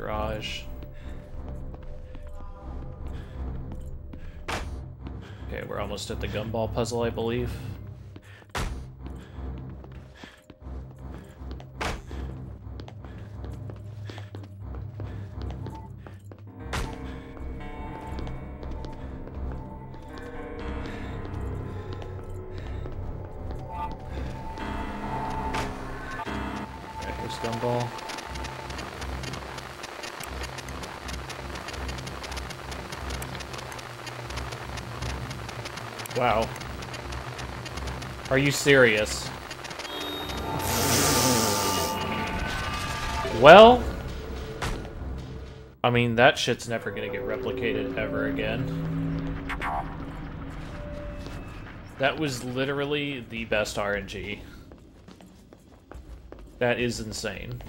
garage. Okay, we're almost at the gumball puzzle, I believe. Gumball. Wow. Are you serious? Well, I mean, that shit's never gonna get replicated ever again. That was literally the best RNG. That is insane.